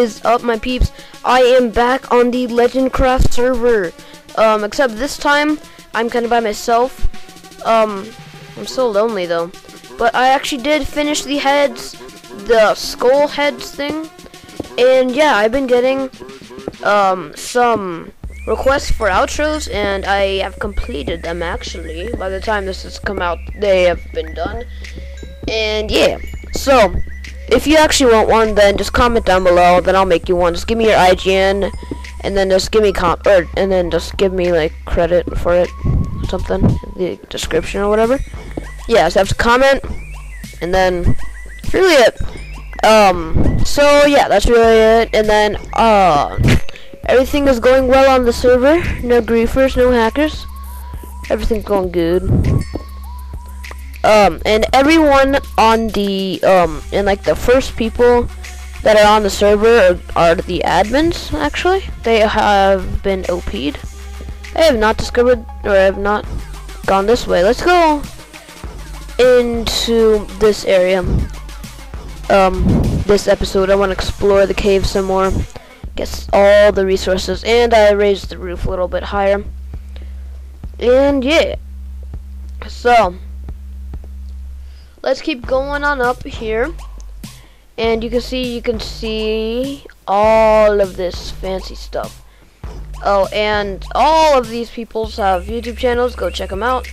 is up, my peeps? I am back on the Legendcraft server. Um, except this time, I'm kind of by myself. Um, I'm so lonely, though. But I actually did finish the heads, the skull heads thing. And yeah, I've been getting, um, some requests for outros, and I have completed them, actually. By the time this has come out, they have been done. And yeah, so if you actually want one, then just comment down below. Then I'll make you one. Just give me your IGN, and then just give me comp or and then just give me like credit for it, something, the description or whatever. Yeah, so have to comment, and then really it. Um, so yeah, that's really it. And then uh, everything is going well on the server. No griefers, no hackers. Everything's going good um, and everyone on the, um, and like the first people that are on the server are, are the admins, actually. They have been OP'd. I have not discovered, or I have not gone this way. Let's go into this area. Um, this episode, I want to explore the cave some more. Get all the resources, and I raised the roof a little bit higher. And yeah. So, let's keep going on up here. And you can see you can see all of this fancy stuff. Oh and all of these peoples have YouTube channels. Go check them out.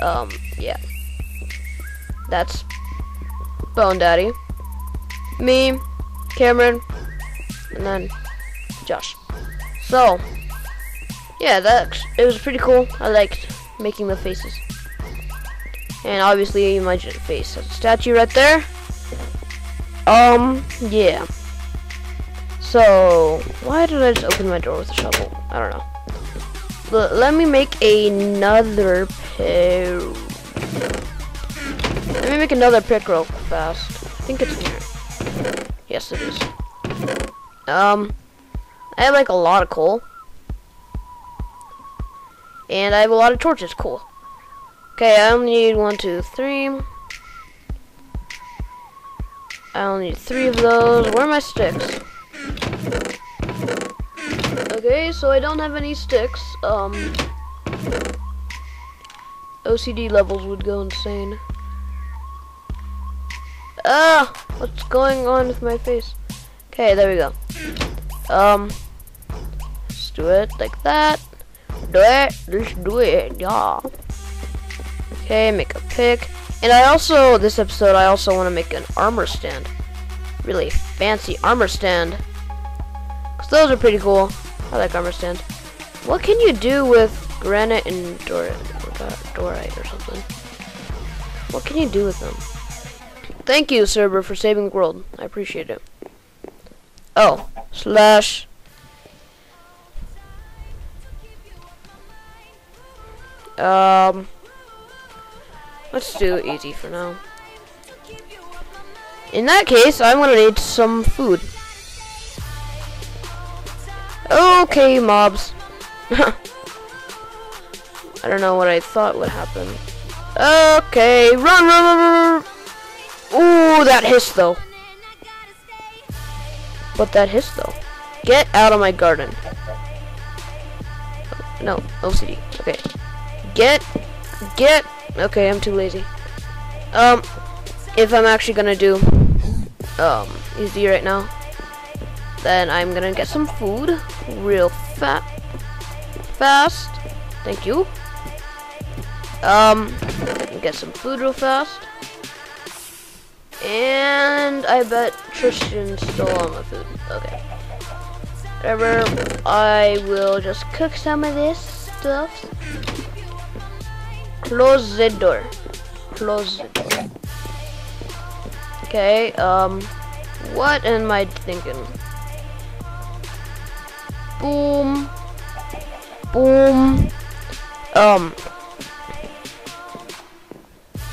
Um yeah. That's Bone Daddy. Me Cameron and then Josh. So yeah that it was pretty cool. I liked making the faces and obviously my face. That's a statue right there. Um, yeah. So, why did I just open my door with a shovel? I don't know. But let me make another pick. Let me make another pick real fast. I think it's here. Yes, it is. Um, I have like a lot of coal. And I have a lot of torches. Cool. Okay, I only need one, two, three. I only need three of those. Where are my sticks? Okay, so I don't have any sticks. Um, OCD levels would go insane. Ah, what's going on with my face? Okay, there we go. Um, let's do it like that. Do it. Let's do it. Yeah. Okay, make a pick. And I also, this episode, I also want to make an armor stand. Really fancy armor stand. Because those are pretty cool. I like armor stands. What can you do with granite and diorite, or something? What can you do with them? Thank you, server, for saving the world. I appreciate it. Oh, slash. Um, Let's do easy for now. In that case, I'm gonna need some food. Okay, mobs. I don't know what I thought would happen. Okay, run, run, run, run. Ooh, that hiss though. But that hiss though. Get out of my garden. No, OCD. Okay. Get, get Okay, I'm too lazy. Um, if I'm actually gonna do um easy right now, then I'm gonna get some food real fat fast. Thank you. Um, get some food real fast. And I bet Tristan stole all my food. Okay. Whatever. I will just cook some of this stuff. Close the door. Close the door. Okay, um, what am I thinking? Boom. Boom. Um,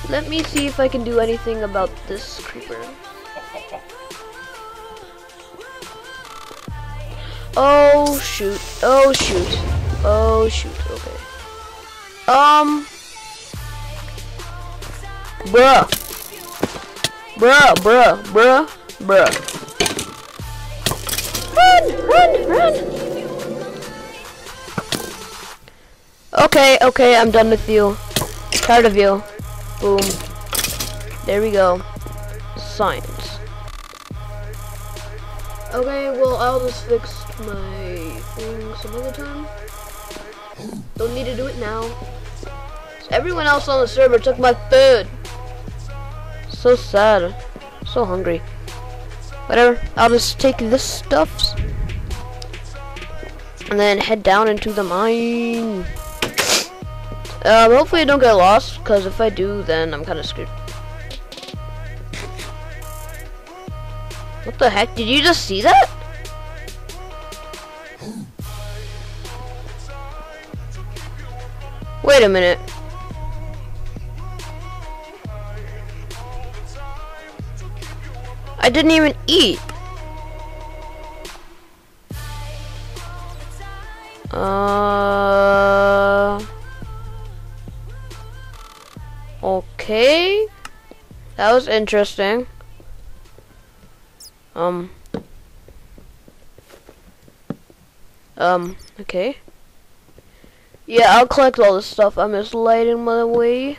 let me see if I can do anything about this creeper. Oh shoot. Oh shoot. Oh shoot. Okay. Um Bruh. Bruh, bruh, bruh, bruh. Run! Run! Run! Okay, okay, I'm done with you. Tired of you. Boom. There we go. Science. Okay, well, I'll just fix my thing some other time. Don't need to do it now. Everyone else on the server took my food. So sad. So hungry. Whatever. I'll just take this stuff. And then head down into the mine. Um, hopefully I don't get lost, because if I do, then I'm kind of screwed. What the heck? Did you just see that? Wait a minute. I didn't even eat. Uh... Okay. That was interesting. Um. Um, okay. Yeah, I'll collect all this stuff. I'm just lighting my way.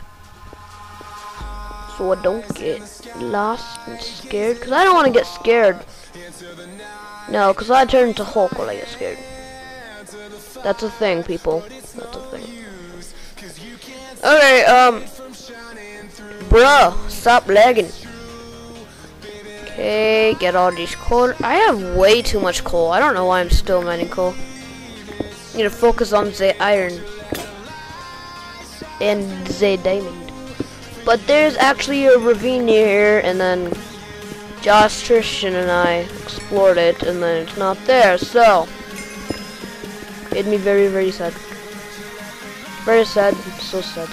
So I don't get lost and scared. Because I don't want to get scared. No, because I turn into Hulk when I get scared. That's a thing, people. That's a thing. Okay, um. Bruh, stop lagging. Okay, get all these coal. I have way too much coal. I don't know why I'm still mining coal. Need to focus on the iron. And the diamond. But there's actually a ravine near here, and then Josh, Tristan, and I explored it, and then it's not there, so... It made me very, very sad. Very sad, so sad.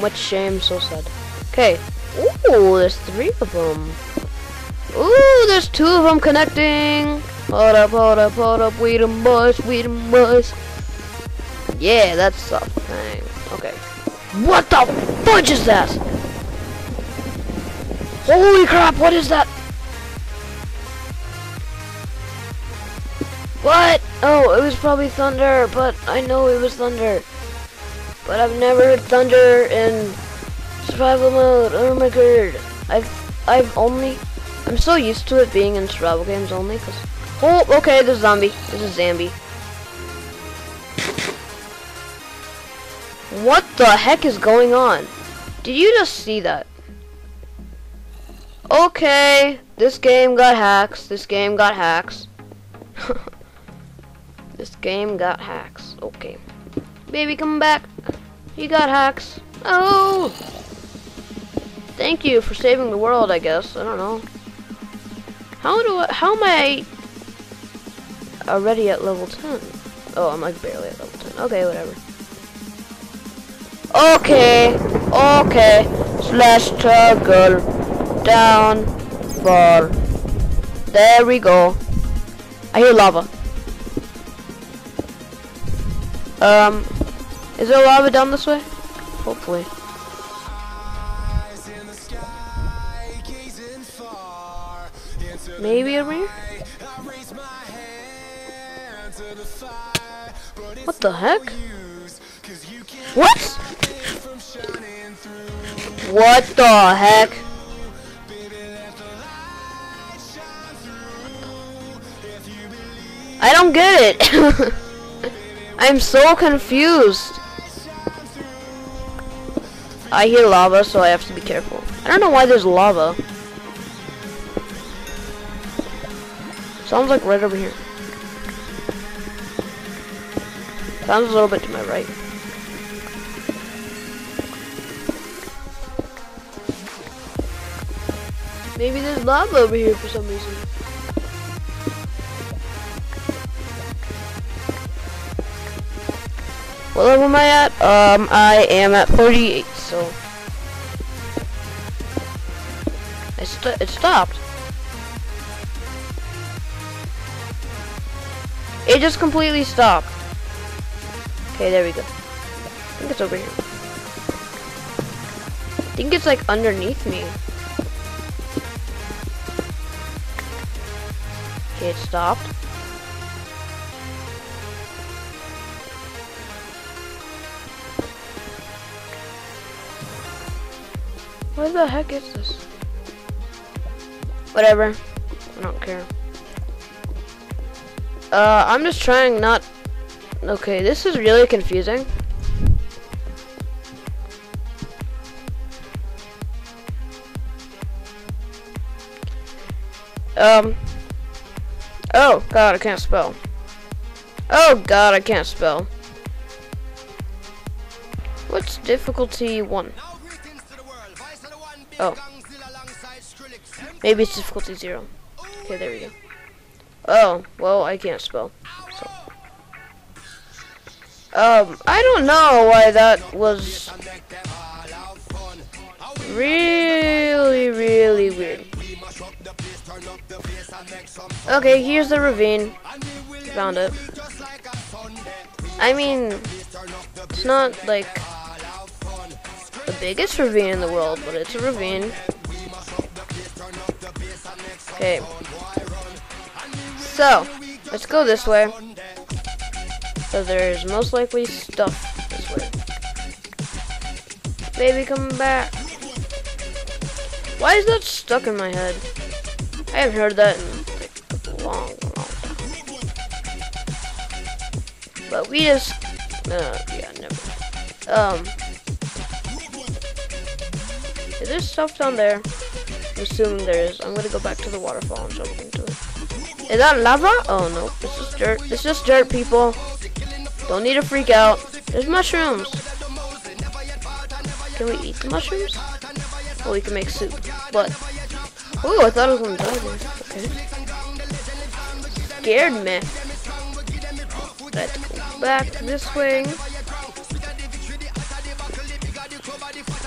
Much shame, so sad. Okay. Ooh, there's three of them. Ooh, there's two of them connecting. Hold up, hold up, hold up. We them boys, we them boys. Yeah, that's the thing. Okay. What the fudge is that? Holy crap, what is that? What? Oh, it was probably thunder, but I know it was thunder. But I've never heard thunder in survival mode. Oh my god. I've I've only I'm so used to it being in survival games only cuz Oh, okay, there's zombie. This is Zambi. What the heck is going on? Did you just see that? Okay, this game got hacks. This game got hacks. this game got hacks. Okay. Baby, come back. You got hacks. Oh! Thank you for saving the world, I guess. I don't know. How do I, how am I already at level 10? Oh, I'm like barely at level 10. Okay, whatever. Okay, okay. Slash toggle. Down. Fall. There we go. I hear lava. Um, is there lava down this way? Hopefully. Maybe over here? What the heck? What? What the heck? I don't get it. I'm so confused. I hear lava, so I have to be careful. I don't know why there's lava. Sounds like right over here. Sounds a little bit to my right. Maybe there's lava over here for some reason. What level am I at? Um, I am at 38, so... I st it stopped. It just completely stopped. Okay, there we go. I think it's over here. I think it's like underneath me. It stopped. What the heck is this? Whatever. I don't care. Uh, I'm just trying not... Okay, this is really confusing. Um. Oh, God, I can't spell. Oh, God, I can't spell. What's difficulty one? Oh. Maybe it's difficulty zero. Okay, there we go. Oh, well, I can't spell. So. Um, I don't know why that was really, really weird. Okay, here's the ravine. Found it. I mean, it's not like the biggest ravine in the world, but it's a ravine. Okay. So, let's go this way. So there's most likely stuff this way. Baby, come back. Why is that stuck in my head? I haven't heard that in like, a long, long time. But we just, uh, yeah, never. Um, is there stuff down there? I'm assuming there is. I'm gonna go back to the waterfall and jump into it. Is that lava? Oh no, it's just dirt. It's just dirt, people. Don't need to freak out. There's mushrooms. Can we eat the mushrooms? Oh, we can make soup. But, oh, I thought it was gonna die. Okay. Scared me. Let's go back this way.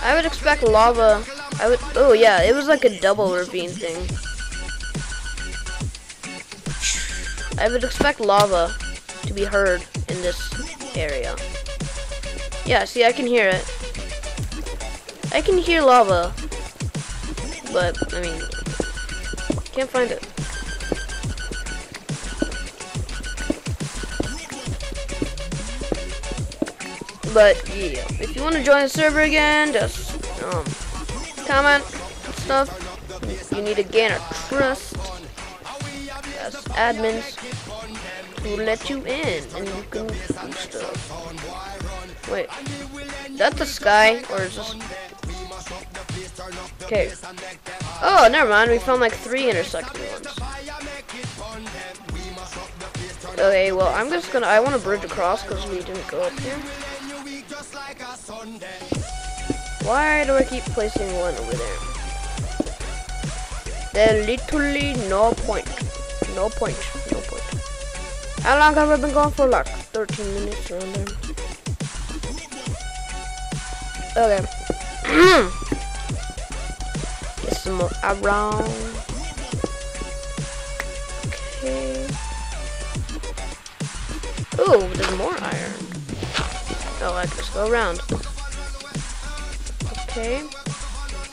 I would expect lava. I would. Oh yeah, it was like a double ravine thing. I would expect lava to be heard in this area. Yeah, see, I can hear it. I can hear lava, but I mean, can't find it. But yeah, if you want to join the server again, just um, comment stuff. You need to gain a trust as admins to let you in, and you can do stuff. Wait, is that the sky or is this? Okay. Oh, never mind. We found like three intersecting ones. Okay, well, I'm just gonna. I want to bridge across because we didn't go up here. Why do I keep placing one over there? There's literally no point. No point. No point. How long have I been going for? Like 13 minutes around there. Okay. Some more around. Okay. Ooh, there's more iron. Oh, I can just go around. Okay.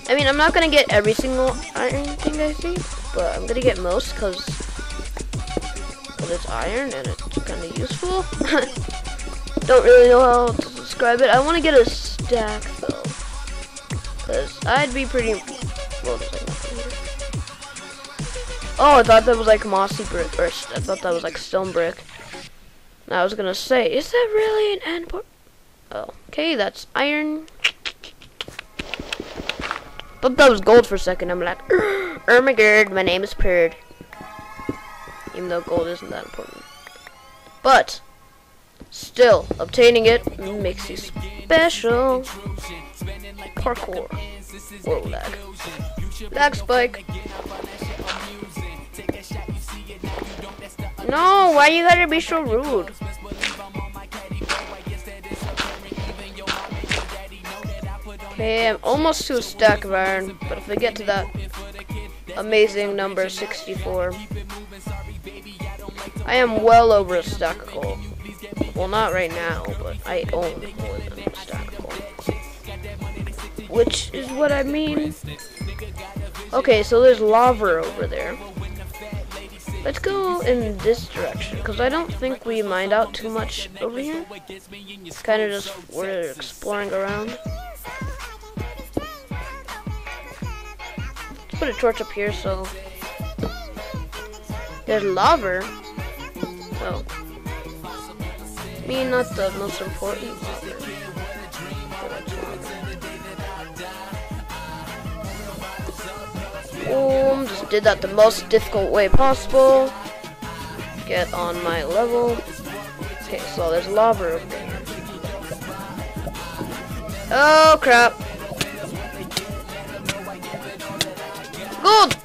I mean, I'm not gonna get every single iron thing I see, but I'm gonna get most because well, it's iron and it's kind of useful. Don't really know how to describe it. I want to get a stack though, because I'd be pretty. Oh, I thought that was like mossy brick, or I thought that was like stone brick. And I was gonna say, is that really an end port? Oh, okay, that's iron. Thought that was gold for a second. I'm like, oh my my name is Purd. Even though gold isn't that important. But, still, obtaining it makes you special. Parkour. Whoa, lag. Lag spike. No, why you gotta be so rude? Okay, I'm almost to a stack of iron, but if I get to that amazing number 64, I am well over a stack of coal. Well, not right now, but I own more than a stack of. Which is what I mean. Okay, so there's lava over there. Let's go in this direction, because I don't think we mined out too much over here. It's kind of just, we're exploring around. Let's put a torch up here, so... There's lava. Oh. Not the most important. Boom, just did that the most difficult way possible. Get on my level. Okay, so there's lava over here. Oh crap. Gold!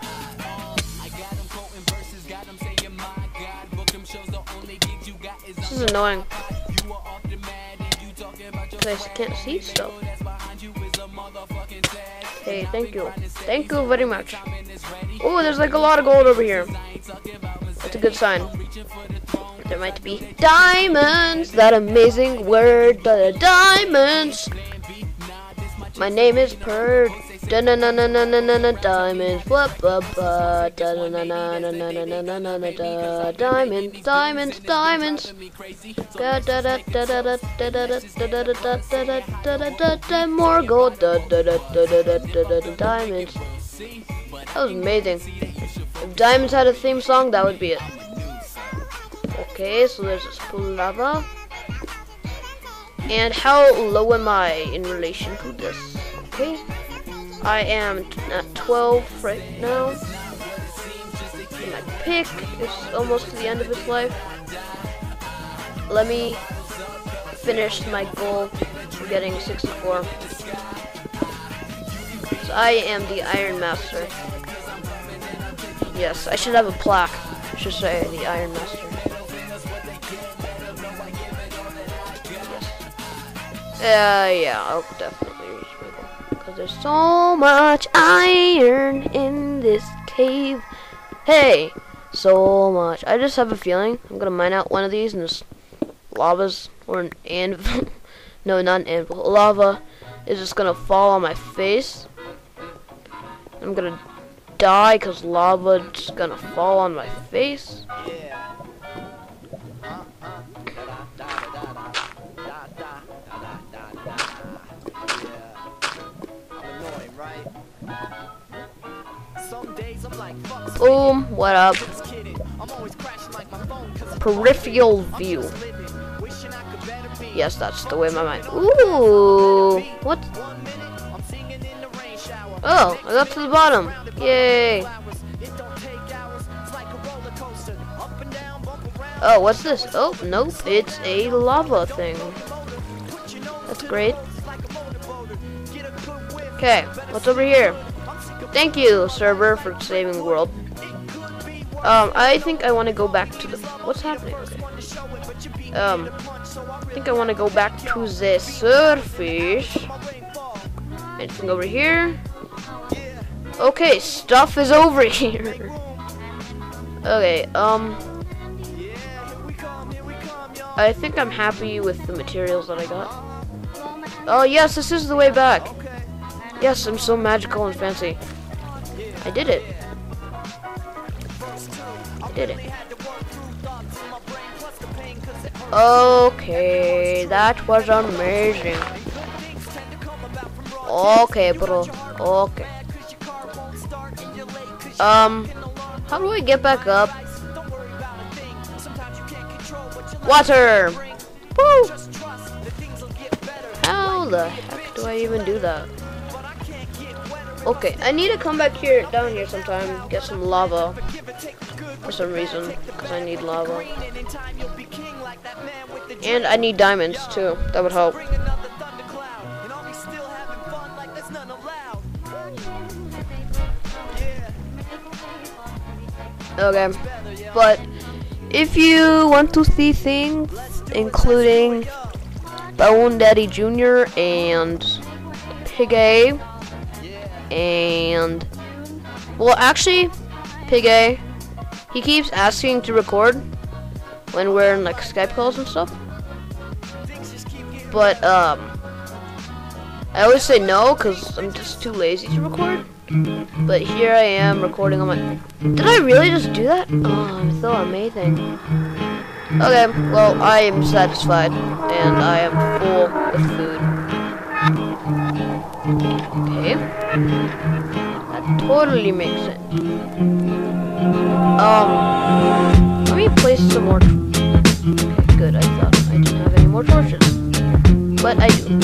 This is annoying. I can't see stuff. Hey, thank you. Thank you very much. Oh, there's like a lot of gold over here. That's a good sign. There might be diamonds. That amazing word, the diamonds. My name is Purd. Da na na na na na na na diamonds. Blah blah blah. Da na na na na na na na na na na da diamonds, diamonds, diamonds. Da da da da da da da da da da da da da da da da da more gold. Da da da da da da da da da diamonds. That was amazing. If diamonds had a theme song, that would be it. Okay, so there's this pool lava. And how low am I in relation to this? Okay. I am at 12 right now. And my pick is almost to the end of its life. Let me finish my goal getting 64. So I am the Iron Master. Yes, I should have a plaque. I should say the Iron Master. Uh, yeah, I'll definitely reach my goal. Because there's so much iron in this cave. Hey, so much. I just have a feeling I'm gonna mine out one of these and this lava's or an anvil. no, not an anvil. Lava is just gonna fall on my face. I'm gonna die because lava's gonna fall on my face. Boom, what up? Peripheral view. Yes, that's the way my mind. Ooh, what? Oh, I got to the bottom. Yay. Oh, what's this? Oh, nope, it's a lava thing. That's great. Okay, what's over here? Thank you, server, for saving the world. Um, I think I want to go back to the... What's happening? Okay. Um, I think I want to go back to the surface. Anything over here? Okay, stuff is over here. okay, um... I think I'm happy with the materials that I got. Oh, yes, this is the way back. Yes, I'm so magical and fancy. I did it. Did it. Okay, that was amazing. Okay, bro. Okay. Um, how do I get back up? Water! Woo! How the heck do I even do that? Okay, I need to come back here, down here sometime, get some lava. For some reason, because I need lava. And I need diamonds, too. That would help. Okay, but if you want to see things, including Bone Daddy Jr. and Piggy, and well, actually, Piggy, he keeps asking to record when we're in like Skype calls and stuff. But um, I always say no because I'm just too lazy to record. But here I am recording on my... Did I really just do that? Oh, I'm so amazing. Okay, well, I am satisfied. And I am full with food. Okay. That totally makes sense. Um, let me place some more... Good. I thought I didn't have any more torches. But I do.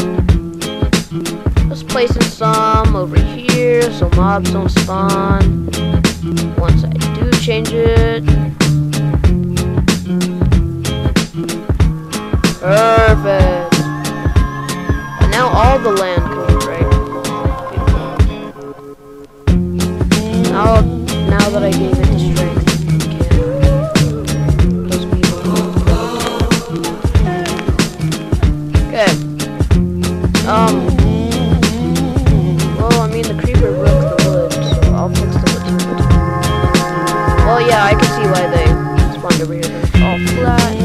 Just placing some over here so mobs don't spawn. Once I do change it. Perfect. And now all the land comes right. Now, now that I gave why they spawned over here. They're all flat.